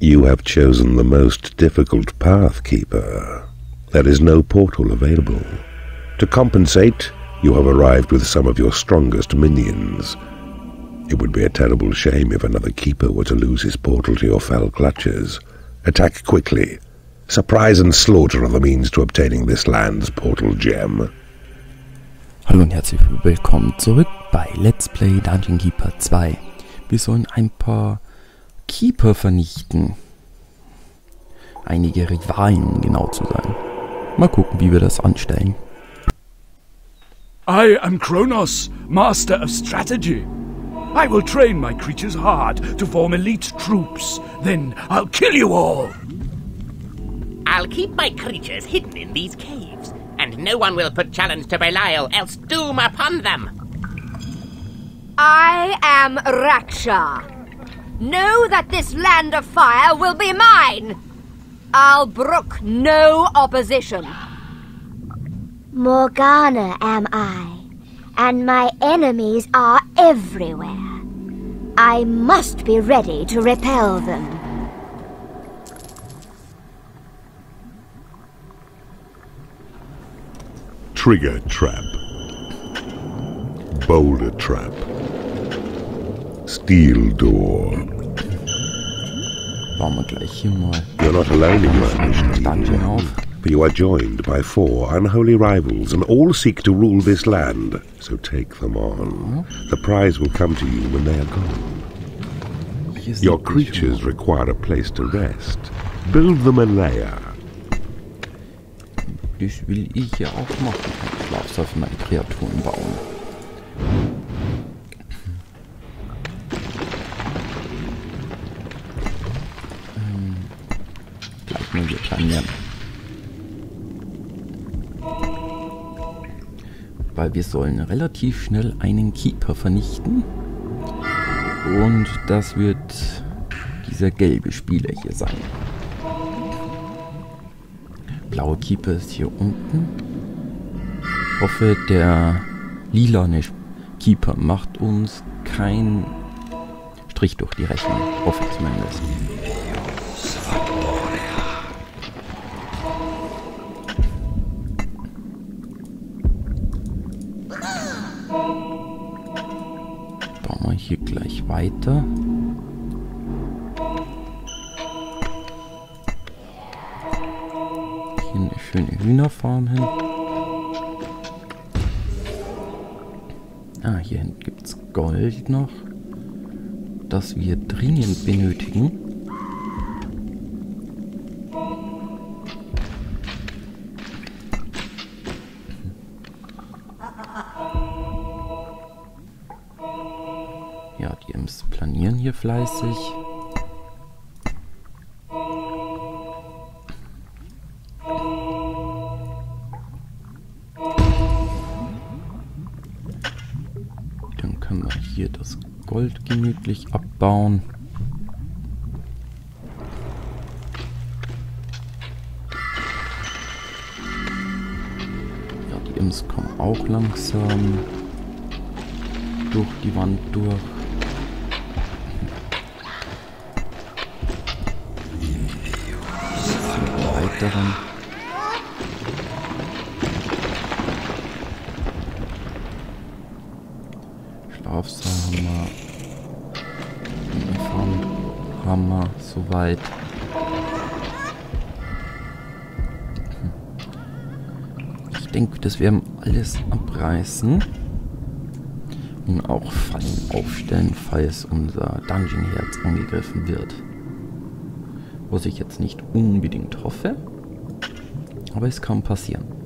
You have chosen the most difficult path, Keeper. There is no portal available. To compensate, you have arrived with some of your strongest minions. It would be a terrible shame if another Keeper were to lose his portal to your fell clutches. Attack quickly. Surprise and slaughter are the means to obtaining this land's portal gem. Hallo und herzlich willkommen zurück bei Let's Play Dungeon Keeper 2. Wir sollen ein paar Keeper vernichten. Einige Rivalen, um genau zu sein. Mal gucken, wie wir das anstellen. I am Kronos, master of strategy. I will train my creatures hard to form elite troops. Then I'll kill you all. I'll keep my creatures hidden in these caves, and no one will put challenge to Belial, else doom upon them. I am Raksha. Know that this land of fire will be mine. I'll brook no opposition. Morgana am I, and my enemies are everywhere. I must be ready to repel them. Trigger trap. Boulder trap. Steel door. Bauen wir gleich hier mal You're not alone in your mission, Dungeon auf. but you are joined by four unholy rivals, and all seek to rule this land. So take them on. The prize will come to you when they are gone. Your creatures require a place to rest. Build them a lair. Das will ich ja auch machen. Schlafsaal für meine Kreaturen bauen. Ähm, Gleich mal hier planieren. Weil wir sollen relativ schnell einen Keeper vernichten. Und das wird dieser gelbe Spieler hier sein. Blaue Keeper ist hier unten. Ich hoffe, der lilane Keeper macht uns keinen Strich durch die Rechnung. Hoffe ich zumindest. Bauen wir hier gleich weiter. Schöne Hühnerfarm hin. Ah, hier hinten gibt es Gold noch. Das wir dringend benötigen. Ja, die Imps planieren hier fleißig. Gold gemütlich abbauen. Ja, die Imps kommen auch langsam durch die Wand durch. Sind weiteren. Soweit. Ich denke, das werden wir alles abreißen. Und auch Fallen aufstellen, falls unser Dungeon-Herz angegriffen wird. Was ich jetzt nicht unbedingt hoffe. Aber es kann passieren.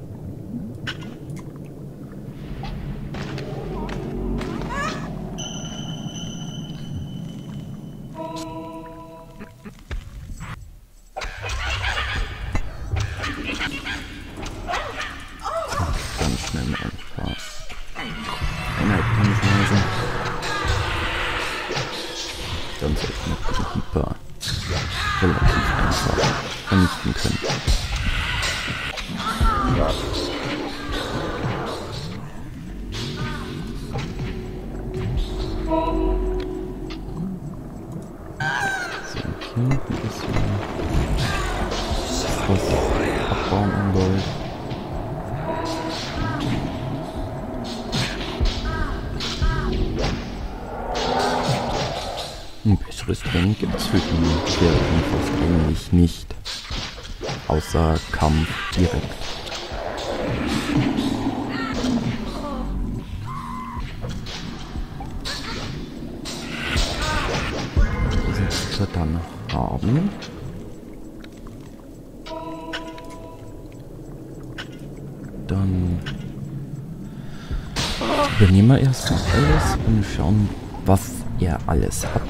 So, hier hinten ist wieder was abbauen an Gold. Ein besseres Training gibt es für die Schwerkämpfer eigentlich nicht. Außer Kampf direkt. Dann haben. Dann übernehmen wir erstmal alles und schauen, was er alles hat.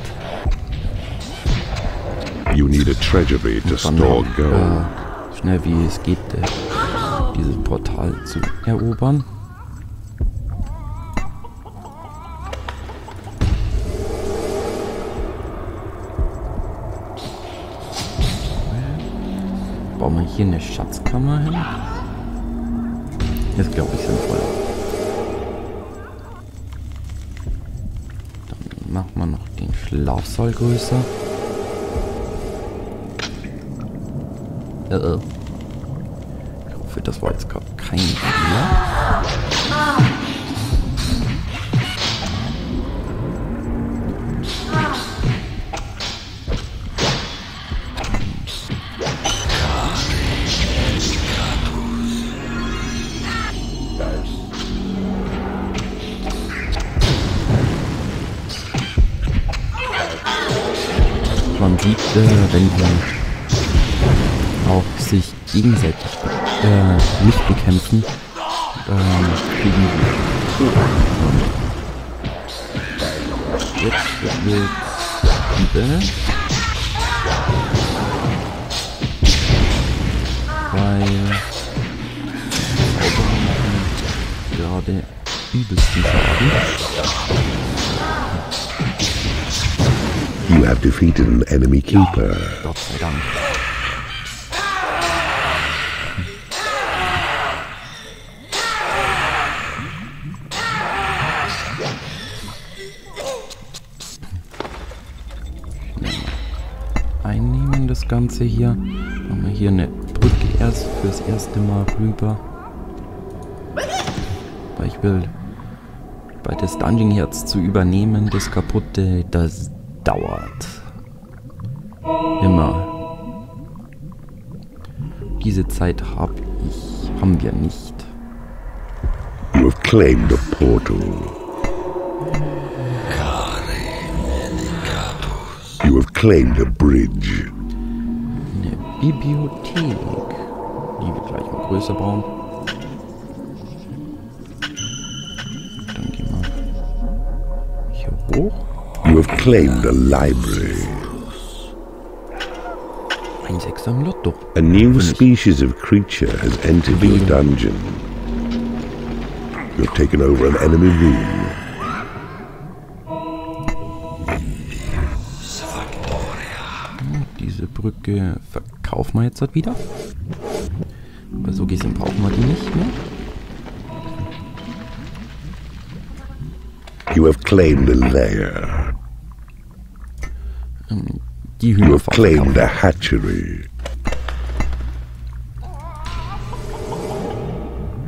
You need a treasury to store noch, gold. äh, schnell wie es geht, äh, dieses Portal zu erobern. Bauen wir hier eine Schatzkammer hin. Ist glaube ich sinnvoll. Dann machen wir noch den Schlafsaal größer. Äh, äh. Ich hoffe, das war jetzt gerade kein Fehler. Wenn die auch sich gegenseitig äh, nicht bekämpfen, ähm, kriegen die. Jetzt wird übel. Weil Zauberer machen gerade übelsten Schaden. You have defeated an enemy keeper. Gott sei Dank. Einnehmen das Ganze hier. Machen wir hier eine Brücke erst fürs erste Mal rüber. Weil ich will bei das Dungeon jetzt zu übernehmen, das kaputte, das dauert. Immer. Diese Zeit hab ich, haben wir nicht. You have claimed a portal. You have claimed a bridge. Eine Bibliothek, die wir gleich mal größer bauen. Claimed a library. A new species of creature has entered your dungeon. You have taken over an enemy room. Diese Brücke verkaufen wir jetzt halt wieder. Weil so gesehen brauchen wir die nicht mehr. You have claimed a lair. Die You have Hühnerfarm claimed verkaufen. a hatchery.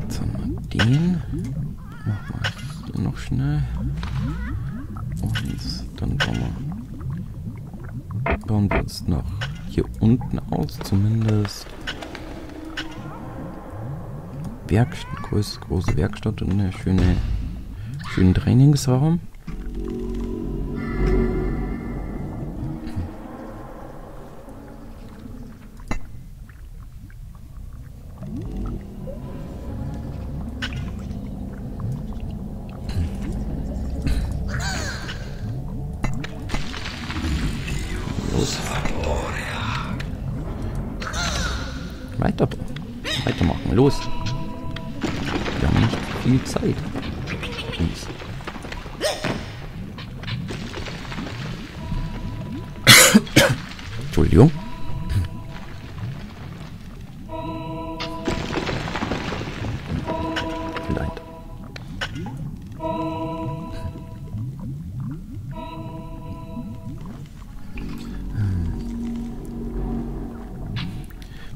Jetzt haben wir den. Machen wir hier noch schnell. Und dann bauen wir, bauen wir jetzt noch hier unten aus, zumindest. Werkstatt, große, große Werkstatt und eine schöne, schönen Trainingsraum.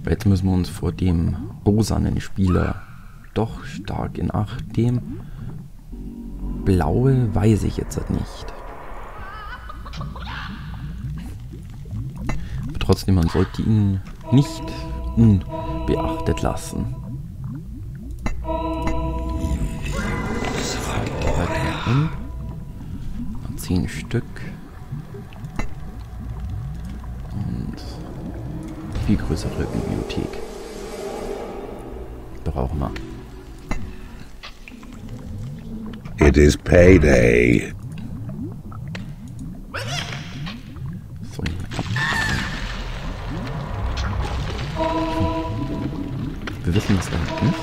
Jetzt müssen wir uns vor dem rosanen Spieler doch stark in Acht nehmen. Blaue weiß ich jetzt nicht. trotzdem, man sollte ihn nicht unbeachtet lassen. Zehn Stück. Viel größere Bibliothek. Brauchen wir. It is payday. Wir wissen es eigentlich nicht.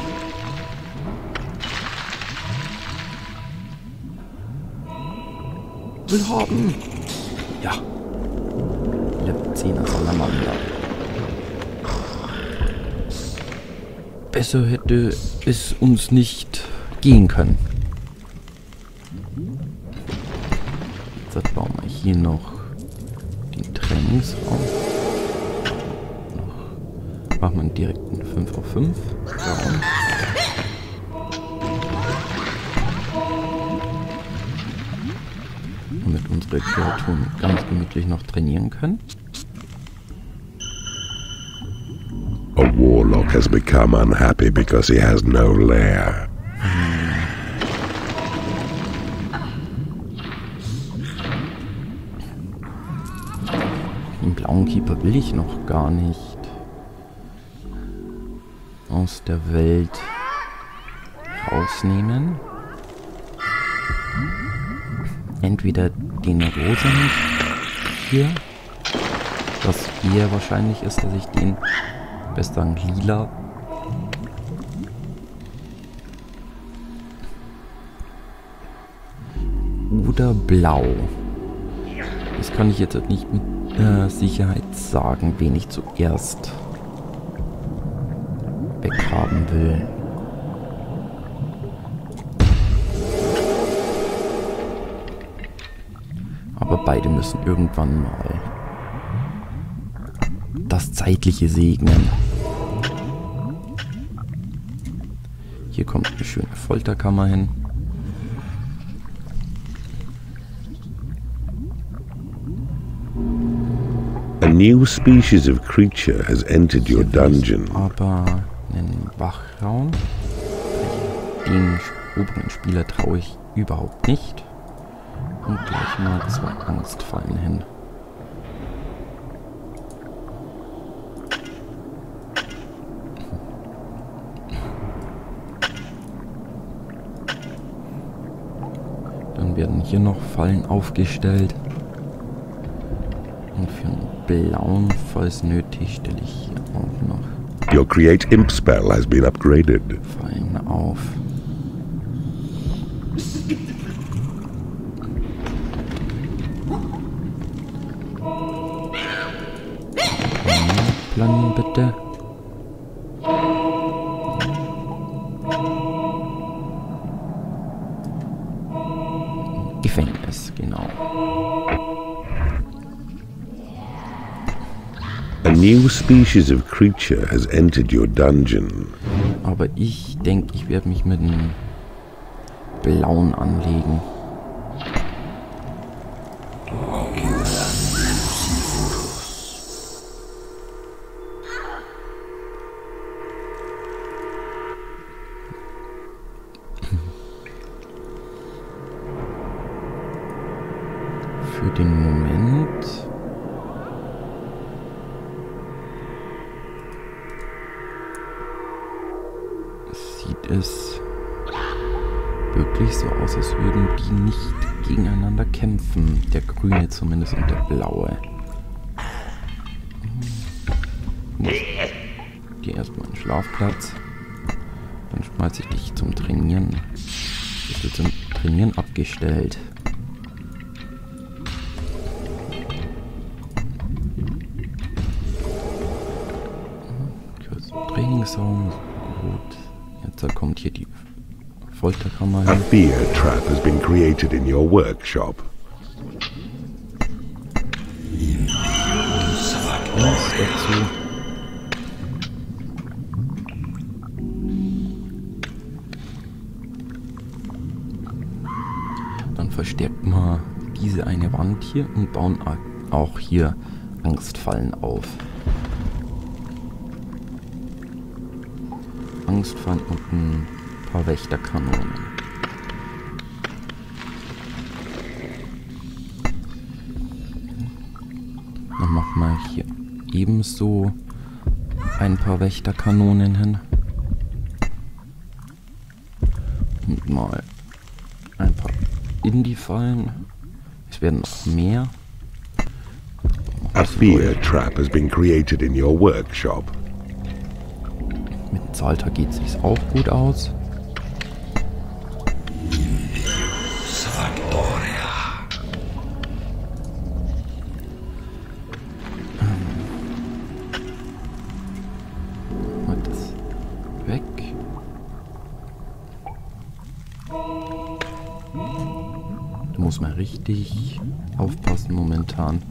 Will haben. Besser hätte es uns nicht gehen können. Jetzt bauen wir hier noch den Trainingsraum. Noch machen wir einen direkten 5 auf 5 Raum. Damit unsere Kreaturen ganz gemütlich noch trainieren können. Has become unhappy because he has no lair. Den blauen Keeper will ich noch gar nicht aus der Welt rausnehmen. Entweder den rosa hier, was eher wahrscheinlich ist, dass ich den besser sagen lila oder blau. Das kann ich jetzt nicht mit äh, Sicherheit sagen, wen ich zuerst weghaben will. Aber beide müssen irgendwann mal das Zeitliche segnen. Hier kommt eine schöne Folterkammer hin. A new species of creature has entered your dungeon. Aber einen Wachraum. Den oberen Spieler traue ich überhaupt nicht. Und gleich mal zwei Angstfallen hin. Dann werden hier noch Fallen aufgestellt. Und für einen blauen, falls nötig, stelle ich hier auch noch Your create imp spell has been upgraded. Fallen auf. Plan bitte. Gefängnis, genau. A new species of creature has entered your dungeon. Aber ich denke, ich werde mich mit einem blauen anlegen. Grüne und der blaue. Geh erstmal in den Schlafplatz. Dann schmeiß ich dich zum Trainieren. Bist du zum Trainieren abgestellt? Trainingsraum. Gut. Jetzt kommt hier die Folterkammer A hin. fear trap has been created in your workshop. Dazu. Dann verstärken wir diese eine Wand hier und bauen auch hier Angstfallen auf. Angstfallen und ein paar Wächterkanonen. Ebenso ein paar Wächterkanonen hin. Und mal ein paar Indie-Fallen. Es werden noch mehr. A fear trap has been created in your workshop. Mit dem Salter geht sich's auch gut aus. Richtig aufpassen momentan,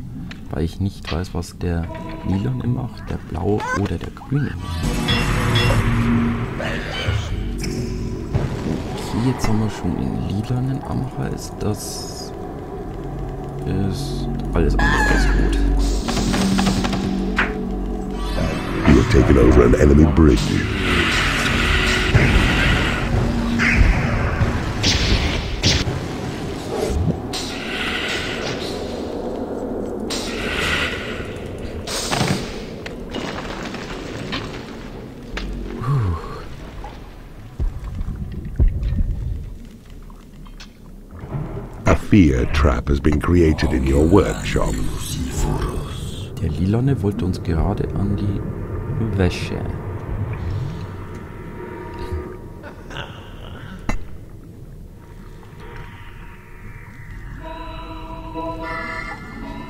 weil ich nicht weiß, was der Lilane macht, der Blau oder der Grüne. Okay, jetzt haben wir schon den Lilanen am Hals. Das ist alles andere als gut. You have taken over an enemy bridge. Fear trap has been created in your workshop. Der Lilane wollte uns gerade an die Wäsche.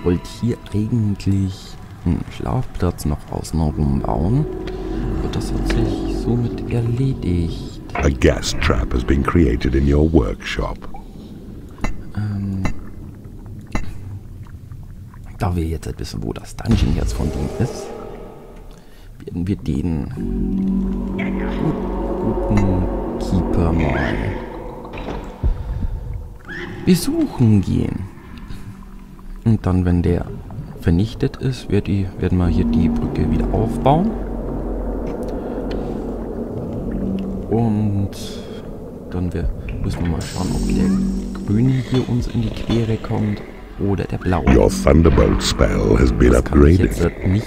Wollte hier eigentlich einen Schlafplatz noch außenrum bauen. Aber das hat sich somit erledigt. A gas trap has been created in your workshop. Da wir jetzt wissen, wo das Dungeon jetzt von ihm ist, werden wir den guten Keeper mal besuchen gehen. Und dann, wenn der vernichtet ist, wird die, werden wir hier die Brücke wieder aufbauen. Und dann wir, müssen wir mal schauen, ob der Grüne hier uns in die Quere kommt oder der Blaue. Your Thunderbolt spell has been Das kann ich jetzt nicht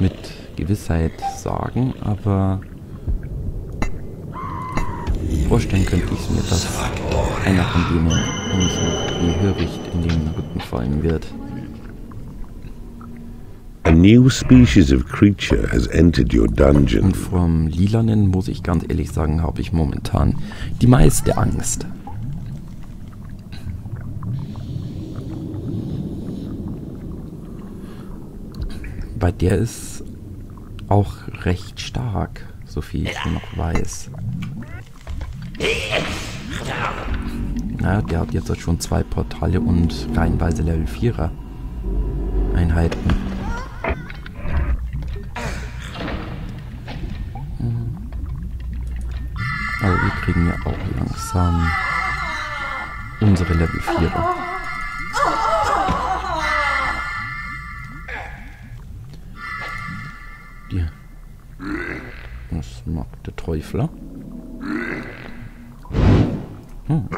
mit Gewissheit sagen, aber vorstellen könnte ich mir, dass einer von denen uns wie Höricht in den Rücken fallen wird. A new species of creature has entered your dungeon. Und vom Lilanen, muss ich ganz ehrlich sagen, habe ich momentan die meiste Angst. Bei der ist auch recht stark, so viel ich noch weiß. Ja, der hat jetzt schon zwei Portale und reihenweise Level 4er Einheiten. Aber wir kriegen ja auch langsam unsere Level 4er. Der Teufler? Hm.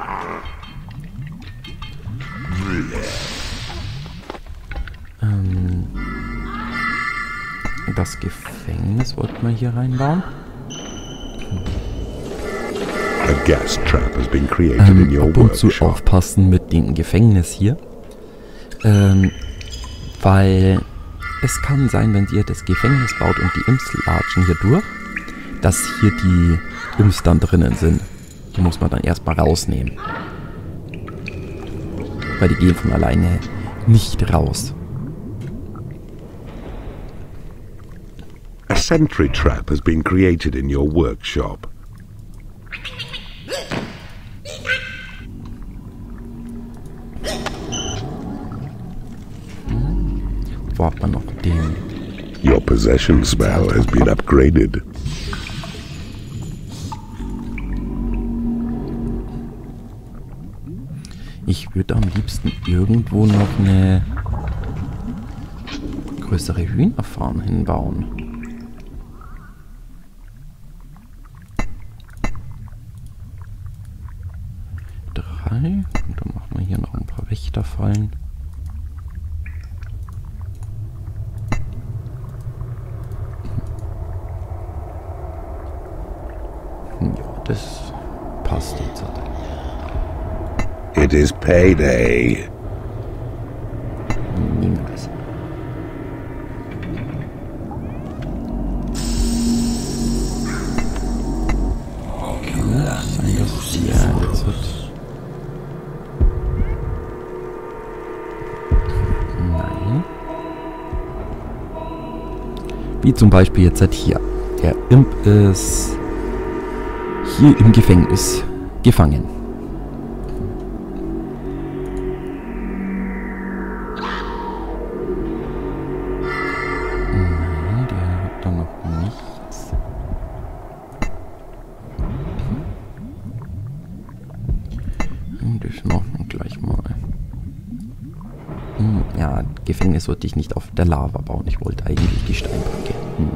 Ähm, das Gefängnis wollten wir hier reinbauen. A gas trap has been created in Ähm, your ab und zu aufpassen mit dem Gefängnis hier. Ähm, weil es kann sein, wenn ihr das Gefängnis baut und die Imps latschen hier durch, dass hier die Imps dann drinnen sind. Die muss man dann erstmal rausnehmen. Weil die gehen von alleine nicht raus. A sentry trap has been created in your workshop. Wo hat man noch den? Your possession spell has been upgraded. Ich würde am liebsten irgendwo noch eine größere Hühnerfarm hinbauen. Drei. Und dann machen wir hier noch ein paar Wächterfallen. Ja, das passt jetzt. It is payday. Wie zum Beispiel jetzt halt hier. Der Imp ist hier im Gefängnis gefangen. Gefängnis wollte ich nicht auf der Lava bauen. Ich wollte eigentlich die Steinbrücke. Hm.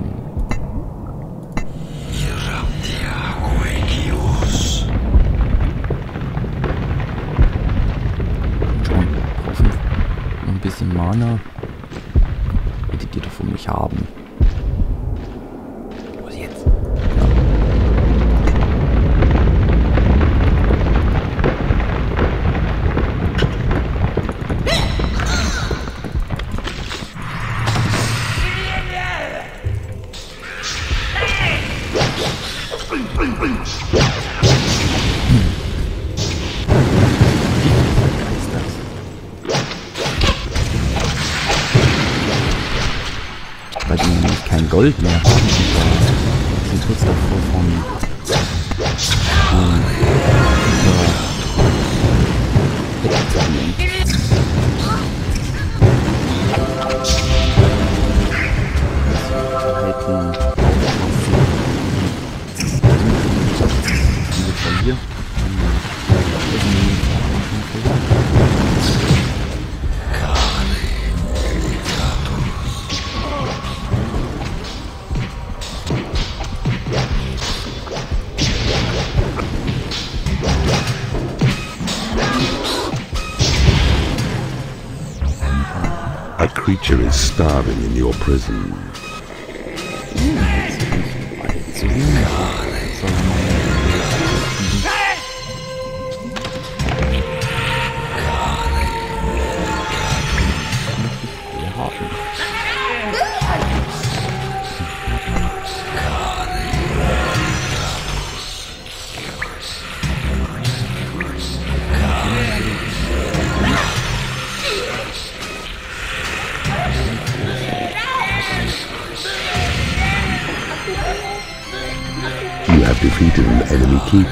Schon. Ein bisschen Mana. Is starving in your prison.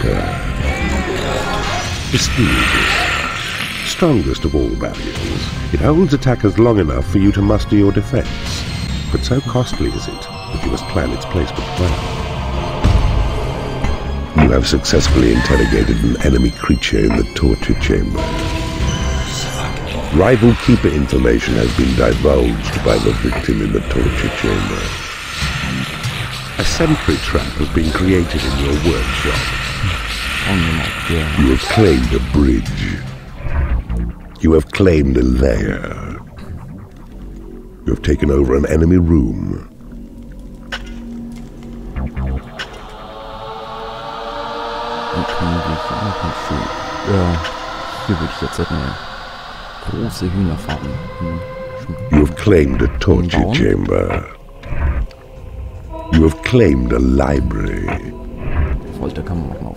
Keeper. The speed. Strongest of all barriers. It holds attackers long enough for you to muster your defense. But so costly is it that you must plan its placement well. You have successfully interrogated an enemy creature in the torture chamber. Rival keeper information has been divulged by the victim in the torture chamber. A sentry trap has been created in your workshop. Schauen wir mal, ob der You have claimed a bridge. You have claimed a lair. You have taken over an enemy room. Dann können wir hier noch ein Schuh. Ja, hier würde ich jetzt halt eine große Hühnerfarm hin. You have claimed a torture Bauen. chamber. You have claimed a library.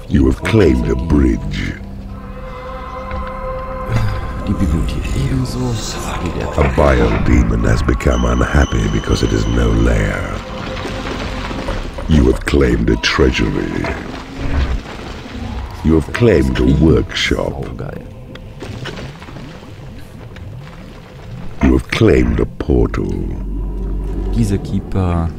You have claimed a bridge. Die Bibliothek ebenso. Wie der A vile demon has become unhappy because it is no lair. You have claimed a treasury. You have claimed a workshop. You have claimed a portal. Dieser Keeper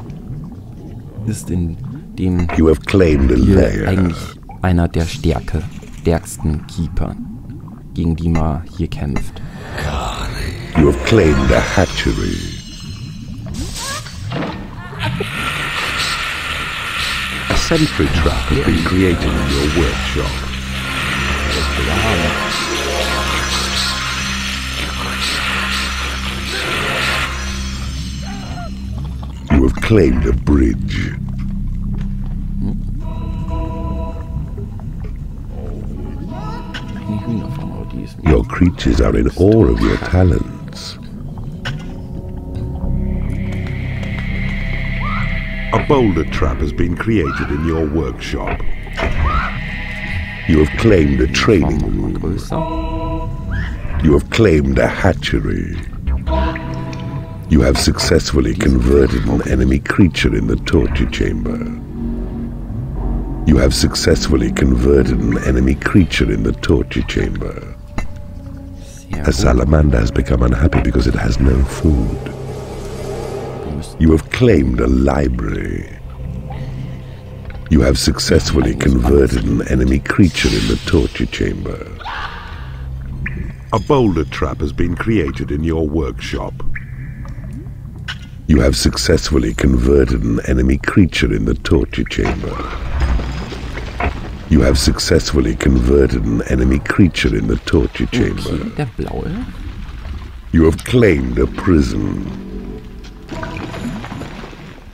ist in dem you have claimed a layer. eigentlich einer der Stärke, stärksten Keeper, gegen die man hier kämpft. You have claimed a hatchery. A sentry trap has been created in your workshop. You have claimed a bridge. Your creatures are in awe of your talents. A boulder trap has been created in your workshop. You have claimed a training room. You have claimed a hatchery. You have successfully converted an enemy creature in the torture chamber. You have successfully converted an enemy creature in the torture chamber. A salamander has become unhappy because it has no food. You have claimed a library. You have successfully converted an enemy creature in the torture chamber. A boulder trap has been created in your workshop. You have successfully converted an enemy creature in the torture chamber. You have successfully converted an enemy creature in the torture chamber. Okay, der blaue. You have claimed a prison.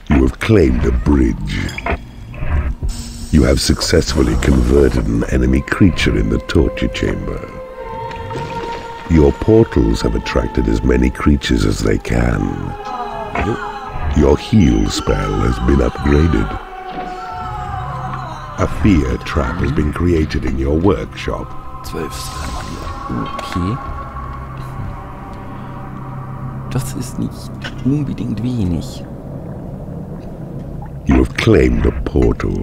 You have claimed a bridge. You have successfully converted an enemy creature in the torture chamber. Your portals have attracted as many creatures as they can. Your heal spell has been upgraded. A fear trap has been created in your workshop. 12 Salamander. Okay. Das ist nicht unbedingt wenig. You have claimed a portal.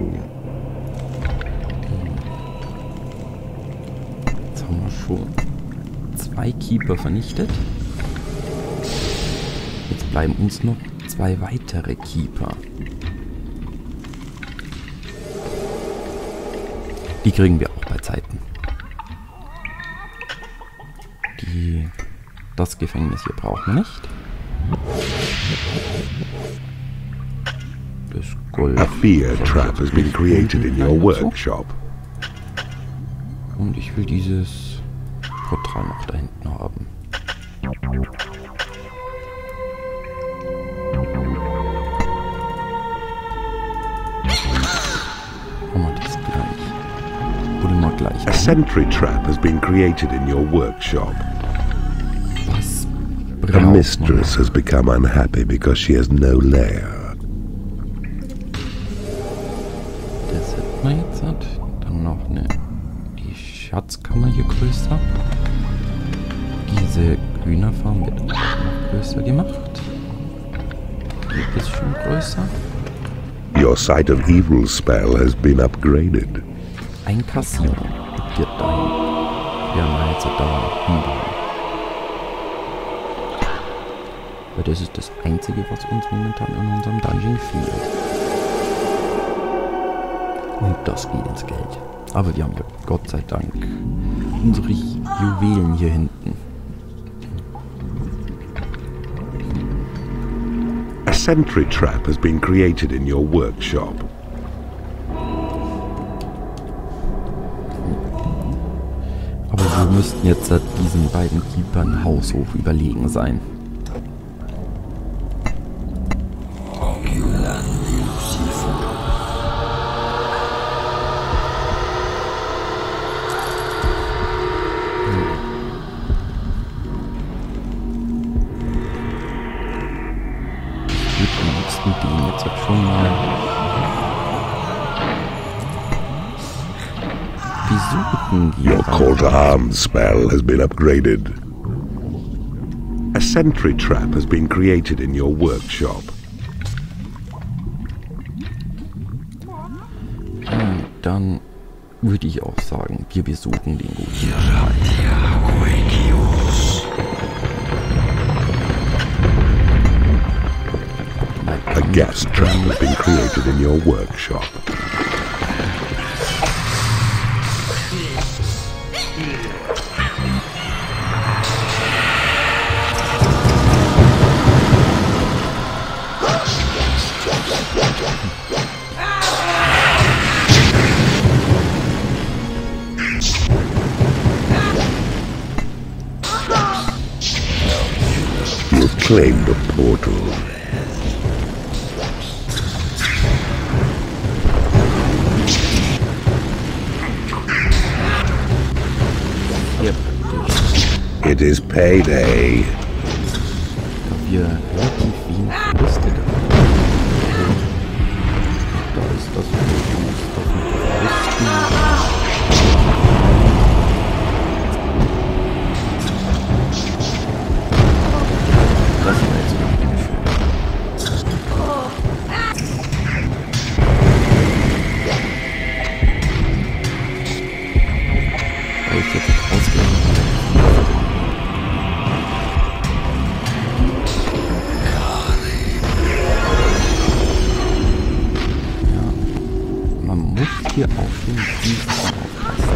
Jetzt haben wir schon zwei Keeper vernichtet. Jetzt bleiben uns noch zwei weitere Keeper. Die kriegen wir auch bei Zeiten. Die, das Gefängnis hier brauchen wir nicht. Das Gold. A fear trap has been created in your workshop. Und ich will dieses Portal noch da hinten haben. Sentry trap has been created in your workshop. Was A braucht man? mistress has become unhappy because she has no lair. Das hat man jetzt. Hat. Dann noch eine. Die Schatzkammer hier größer. Diese Hühnerfarm wird auch noch größer gemacht. Ein bisschen größer. Your sight of evil spell has been upgraded. Ein Wird dahin. Wir haben jetzt hinbauen. Weil das ist das Einzige, was uns momentan in unserem Dungeon fehlt. Und das geht ins Geld. Aber wir haben ja Gott sei Dank unsere Juwelen hier hinten. A sentry trap has been created in your workshop. Müssten jetzt diesen beiden Keepern haushoch überlegen sein. Has been upgraded. A sentry trap has been created in your workshop. Hm, dann würde ich auch sagen, wir besuchen den guten. A gas trap has been created in your workshop. Claimed a portal. It is payday. Da muss hier auch schon ein bisschen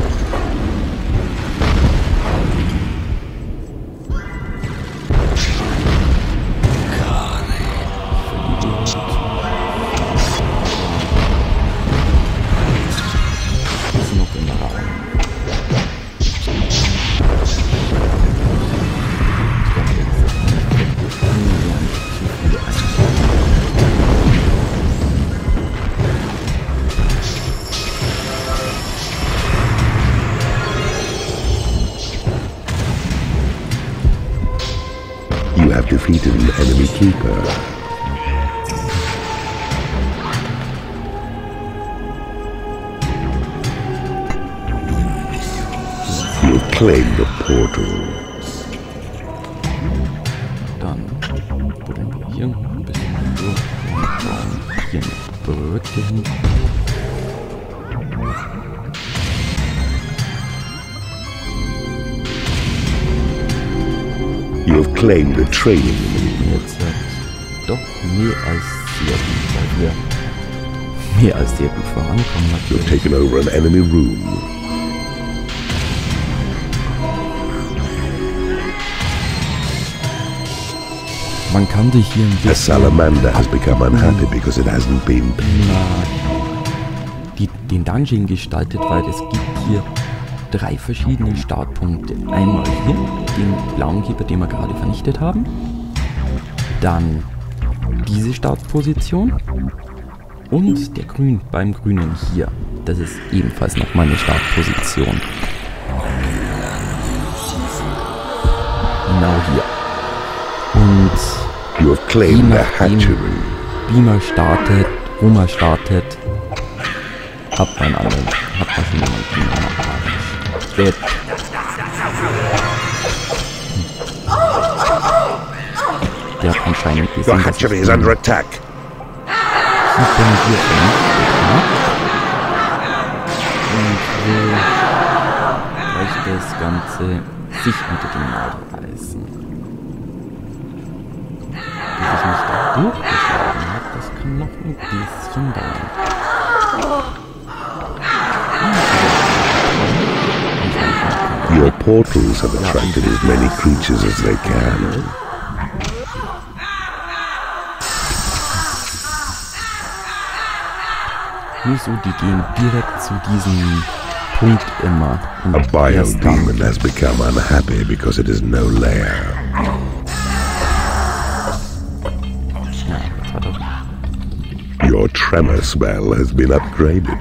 Dann buddeln wir hier ein bisschen und bauen hier eine Brücke hin. You have claimed a training room. Jetzt doch mehr als sehr gut, weil wir mehr als sehr gut vorankommen You have taken over an enemy room. Man kann sich hier ein A bisschen salamander has become unhappy because it hasn't been die, den Dungeon gestaltet, weil es gibt hier drei verschiedene Startpunkte. Einmal hier, den blauen Keeper, den wir gerade vernichtet haben. Dann diese Startposition. Und der Grün beim Grünen hier. Das ist ebenfalls nochmal eine Startposition. Genau hier. You have claimed nachdem, hatchery. man startet, wo man startet, hat man anderen, hat man schon jemanden automatisch. Der der hat anscheinend gesehen, Your hatchery is under attack. Keeper hier vernichtet habe. Und will gleich das Ganze sich unter den Nagel reißen. Ich mich da das kann noch ein bisschen dauern. Your portals have attracted as many creatures as they can. Nur so, die gehen direkt zu diesem Punkt immer. A biodemon has become unhappy because it is no lair. Tremor spell has been upgraded.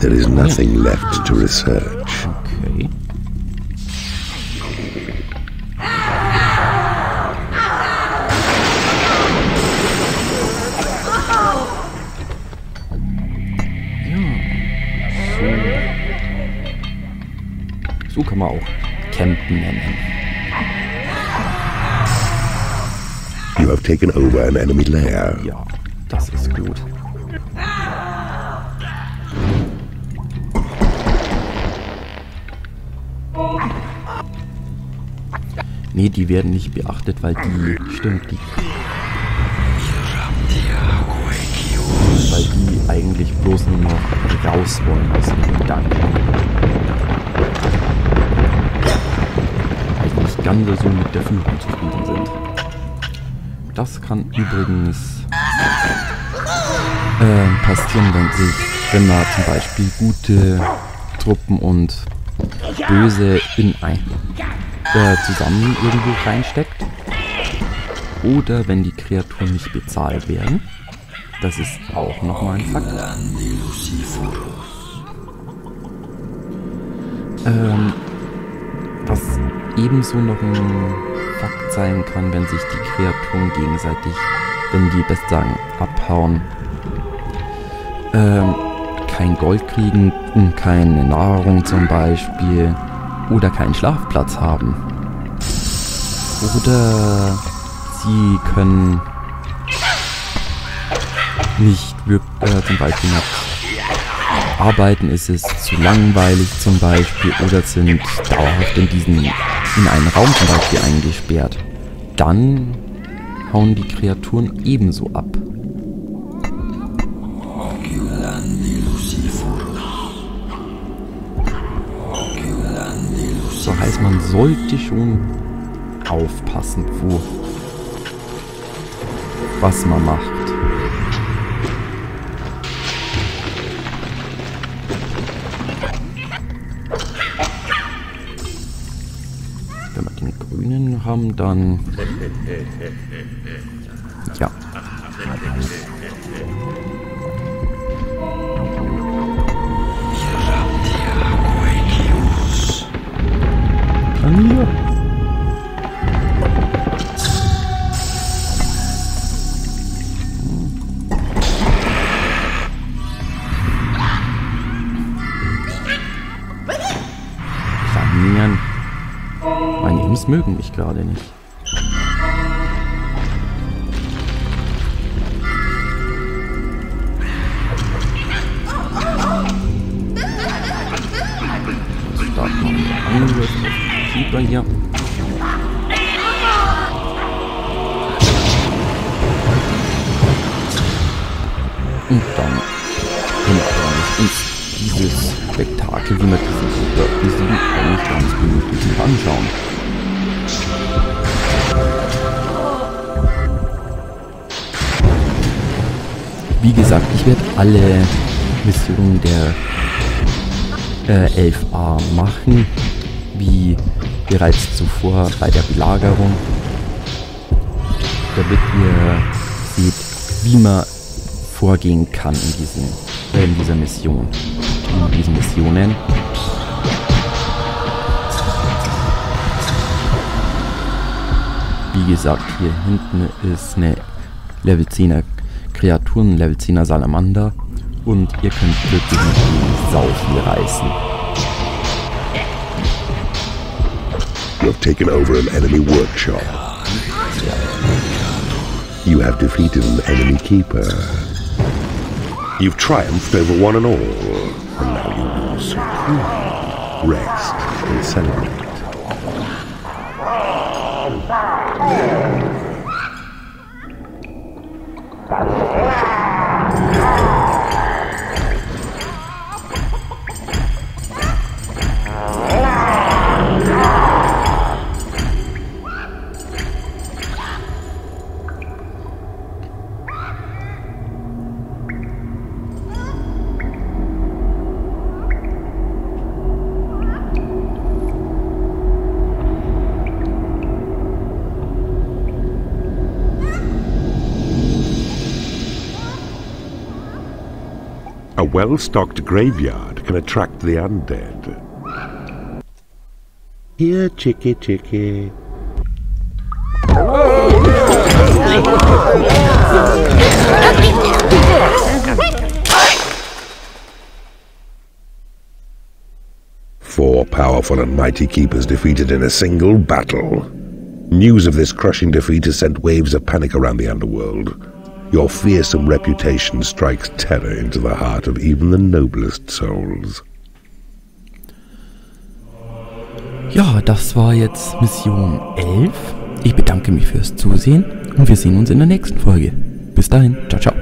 There is nothing hmm. left to research. Okay. So. So kann man auch Campen nennen. You have taken over an enemy lair. Ja, Nee, die werden nicht beachtet, weil die, stimmt, die, weil die eigentlich bloß nur noch raus wollen aus dem Dungeon. Also nicht ganz so mit der Führung zufrieden sind. Das kann übrigens äh, passieren, wenn sich, wenn man zum Beispiel gute Truppen und böse in ein äh, zusammen irgendwo reinsteckt, oder wenn die Kreaturen nicht bezahlt werden. Das ist auch nochmal ein Fakt. Ähm, was ebenso noch ein Fakt sein kann, wenn sich die Kreaturen gegenseitig, wenn die best sagen, abhauen, ähm, kein Gold kriegen keine Nahrung zum Beispiel oder keinen Schlafplatz haben. Oder sie können nicht äh, zum Beispiel nicht arbeiten, ist es zu langweilig zum Beispiel oder sind dauerhaft in diesen, in einen Raum zum Beispiel eingesperrt. Dann hauen die Kreaturen ebenso ab. So heißt, man sollte schon aufpassen, wo was man macht. Wenn wir den grünen haben, dann ja. Mögen mich gerade nicht. Starten wir mal Angriff auf den Keeper hier. Und dann können wir uns dieses Spektakel, wie wir diesen Keeper besiegen, eigentlich ganz gemütlich anschauen. Wie gesagt, ich werde alle Missionen der äh, 11a machen, wie bereits zuvor bei der Belagerung, damit ihr seht, wie man vorgehen kann in, diesen, äh, in dieser Mission, in diesen Missionen. Wie gesagt, hier hinten ist eine Level 10er Kreaturen, Level 10er Salamander und ihr könnt wirklich mit sau viel reißen. Have taken over an enemy workshop. You have defeated an enemy keeper. You've triumphed over one and all. And now you will supreme rest and celebrate. A well-stocked graveyard can attract the undead. Here, chicky chicky. Four powerful and mighty keepers defeated in a single battle. News of this crushing defeat has sent waves of panic around the underworld. Your fearsome reputation strikes terror into the heart of even the noblest souls. Ja, das war jetzt Mission 11. Ich bedanke mich fürs Zusehen und wir sehen uns in der nächsten Folge. Bis dahin, ciao, ciao.